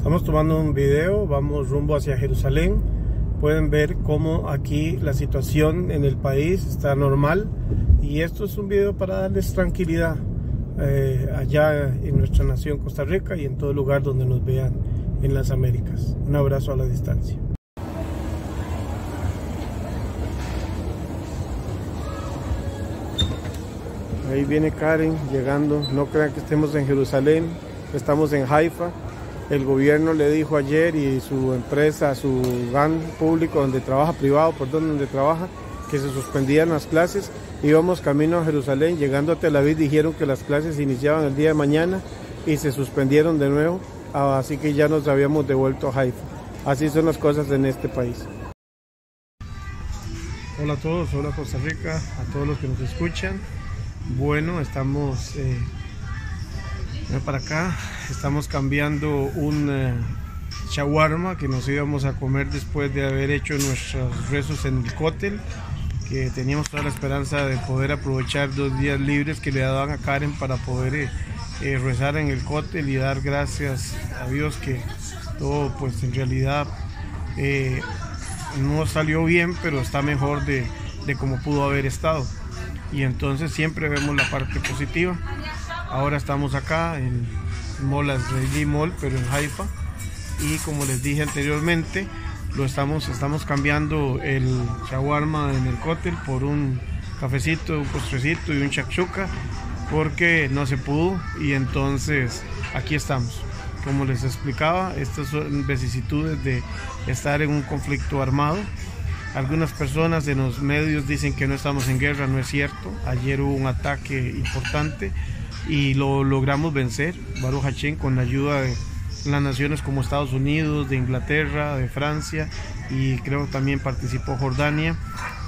Estamos tomando un video, vamos rumbo hacia Jerusalén. Pueden ver cómo aquí la situación en el país está normal y esto es un video para darles tranquilidad eh, allá en nuestra nación Costa Rica y en todo lugar donde nos vean en las Américas. Un abrazo a la distancia. Ahí viene Karen llegando. No crean que estemos en Jerusalén, estamos en Haifa. El gobierno le dijo ayer y su empresa, su GAN público donde trabaja, privado, perdón, donde trabaja, que se suspendían las clases. Íbamos camino a Jerusalén, llegando a Tel Aviv dijeron que las clases iniciaban el día de mañana y se suspendieron de nuevo, ah, así que ya nos habíamos devuelto a Haifa. Así son las cosas en este país. Hola a todos, hola Costa Rica, a todos los que nos escuchan. Bueno, estamos eh, para acá, estamos cambiando un eh, shawarma que nos íbamos a comer después de haber hecho nuestros rezos en el cótel, que teníamos toda la esperanza de poder aprovechar dos días libres que le daban a Karen para poder eh, rezar en el cótel y dar gracias a Dios que todo pues en realidad no salió bien, pero está mejor de, de como pudo haber estado y entonces siempre vemos la parte positiva. Ahora estamos acá en Mall Israeli Mall, pero en Haifa y como les dije anteriormente, lo estamos, estamos cambiando el shawarma en el cótel por un cafecito, un postrecito y un shakshuka porque no se pudo y entonces aquí estamos. Como les explicaba, estas son vicisitudes de estar en un conflicto armado algunas personas en los medios dicen que no estamos en guerra, no es cierto. Ayer hubo un ataque importante y lo logramos vencer, Baruch Hachén, con la ayuda de las naciones como Estados Unidos, de Inglaterra, de Francia y creo también participó Jordania,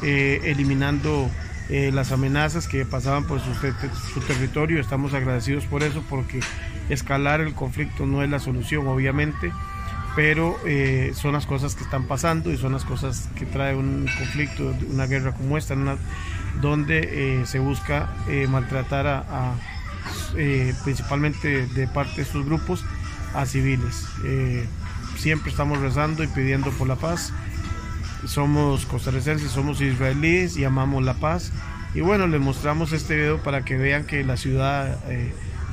eh, eliminando eh, las amenazas que pasaban por su, territorio. Estamos agradecidos por eso porque escalar el conflicto no es la solución, obviamente pero eh, son las cosas que están pasando y son las cosas que trae un conflicto, una guerra como esta, donde se busca maltratar a, principalmente de parte de estos grupos a civiles. siempre estamos rezando y pidiendo por la paz. Somos costarricenses, somos israelíes y amamos la paz. Y bueno, les mostramos este video para que vean que la ciudad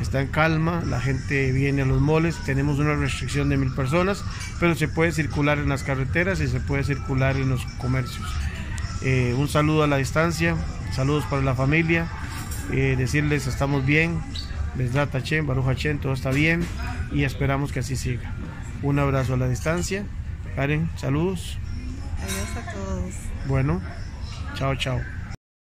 está en calma, la gente viene a los moles, tenemos una restricción de mil personas, pero se puede circular en las carreteras y se puede circular en los comercios. Eh, un saludo a la distancia, saludos para la familia, eh, decirles estamos bien, les da Tachem, Baruch Hachem, todo está bien y esperamos que así siga. Un abrazo a la distancia. Karen, saludos. Adiós a todos. Bueno, chao, chao.